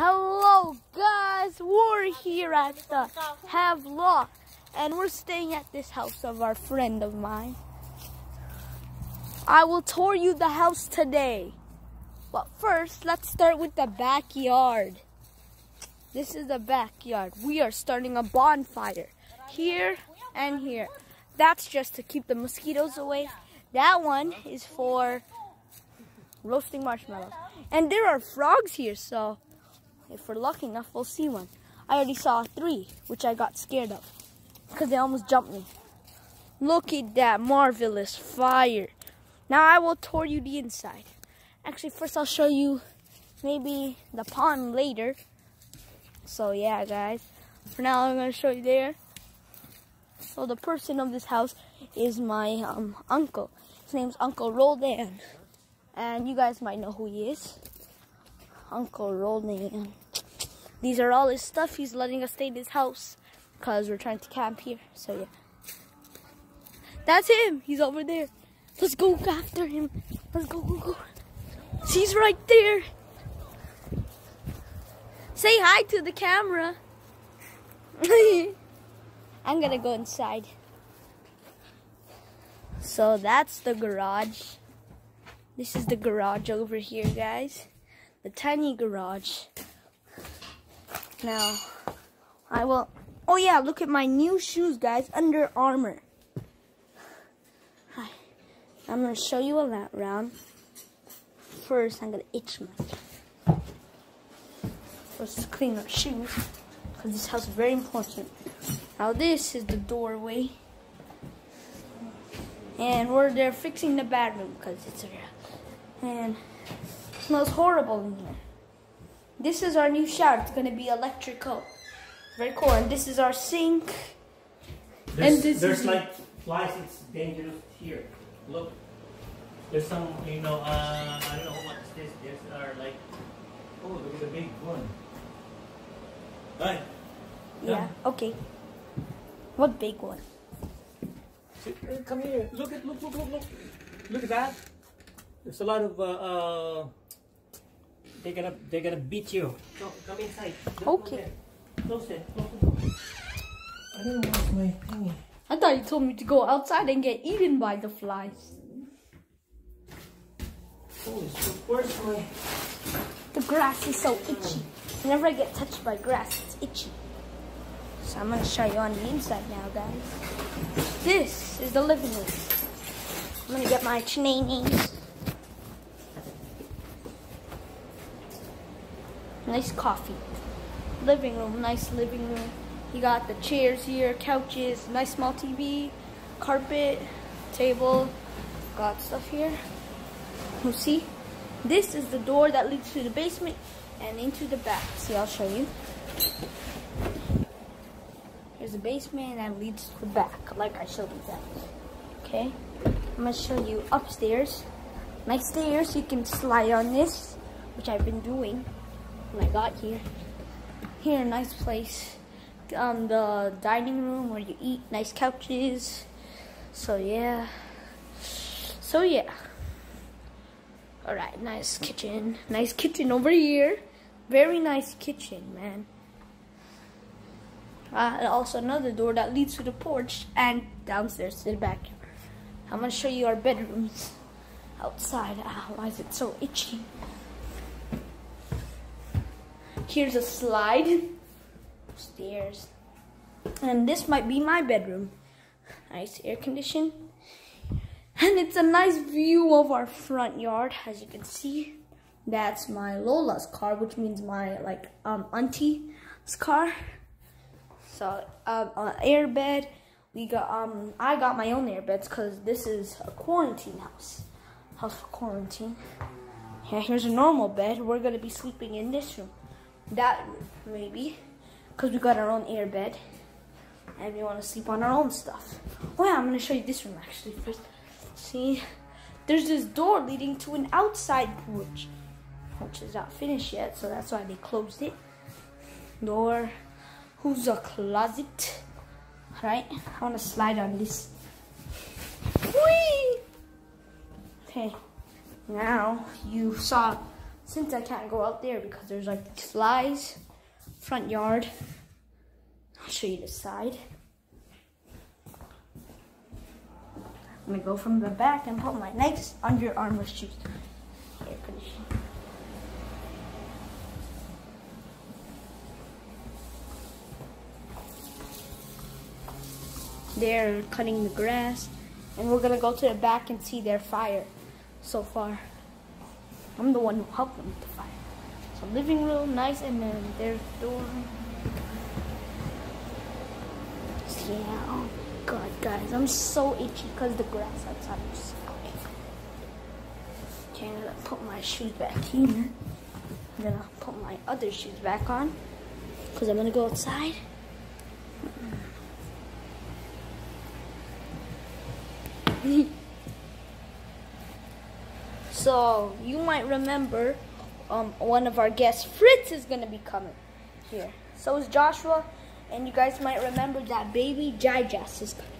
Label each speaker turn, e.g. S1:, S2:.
S1: Hello guys, we're here at the Havelock and we're staying at this house of our friend of mine. I will tour you the house today. But first, let's start with the backyard. This is the backyard. We are starting a bonfire here and here. That's just to keep the mosquitoes away. That one is for roasting marshmallows. And there are frogs here, so if we're lucky enough, we'll see one. I already saw three, which I got scared of because they almost jumped me. Look at that marvelous fire. Now I will tour you the inside. Actually, first I'll show you maybe the pond later. So yeah, guys. For now, I'm going to show you there. So the person of this house is my um, uncle. His name's Uncle Roldan. And you guys might know who he is. Uncle Roldan. These are all his stuff. He's letting us stay in his house because we're trying to camp here. So yeah. That's him. He's over there. Let's go after him. Let's go, go, go. He's right there. Say hi to the camera. I'm gonna go inside. So that's the garage. This is the garage over here, guys. The tiny garage. Now, I will... Oh yeah, look at my new shoes, guys. Under Armour. Hi. I'm gonna show you a lap round. First, I'm gonna itch my... First, clean our shoes. Because this house is very important. Now this is the doorway. And we're there fixing the bathroom because it's a and smells horrible in here. This is our new shower. It's gonna be electrical. Very cool. And this is our sink.
S2: There's,
S1: and this
S2: there's
S1: is
S2: like flies. It's dangerous here. Look, there's some. You know, uh, I don't know what is this. There's are like. Oh, look at the big one. Right.
S1: yeah. Okay. What big one?
S2: Come here. Look at look look look look. Look at that. There's a lot of uh, uh they're gonna they're gonna beat you. So come inside. Just go
S1: Okay.
S2: Close it. Close the. I don't know my thingy.
S1: I thought you told me to go outside and get eaten by the flies.
S2: Oh, it's the worst my.
S1: The grass is so itchy. Whenever I get touched by grass, it's itchy. So I'm gonna show you on the inside now, guys. This is the living room. I'm gonna get my chenanings. Nice coffee. Living room, nice living room. You got the chairs here, couches, nice small TV, carpet, table. Got stuff here. You see? This is the door that leads to the basement and into the back. See, I'll show you. Here's the basement that leads to the back, like I showed you that. Okay? I'm gonna show you upstairs. Nice stairs, you can slide on this, which I've been doing when I got here. Here, nice place. Um, the dining room where you eat, nice couches. So yeah. So yeah. Alright, nice kitchen. Nice kitchen over here. Very nice kitchen, man. Uh, also another door that leads to the porch and downstairs to the backyard. I'm gonna show you our bedrooms outside. Ah, why is it so itchy? Here's a slide. Stairs. And this might be my bedroom. Nice air condition. And it's a nice view of our front yard, as you can see. That's my Lola's car, which means my like um auntie's car. So um uh, air bed. We got um I got my own air beds because this is a quarantine house. House for quarantine. Yeah, here's a normal bed. We're gonna be sleeping in this room. That maybe. Because we got our own air bed. And we want to sleep on our own stuff. Oh yeah, I'm gonna show you this room actually first. See, there's this door leading to an outside porch, which is not finished yet, so that's why they closed it. Door, who's a closet, right? I want to slide on this. Whee! Okay, now you saw since I can't go out there because there's like flies, front yard. I'll show you the side. I'm gonna go from the back and put my nice Under Armour shoes. Air conditioning. They're cutting the grass, and we're gonna go to the back and see their fire so far. I'm the one who helped them the fire. So living room, nice, and then there's the door. Yeah, oh god, guys, I'm so itchy because the grass outside is so itchy. Okay, I'm gonna put my shoes back here. I'm gonna put my other shoes back on because I'm gonna go outside. so you might remember um, one of our guests, Fritz, is gonna be coming here. So is Joshua, and you guys might remember that baby Jijas is coming.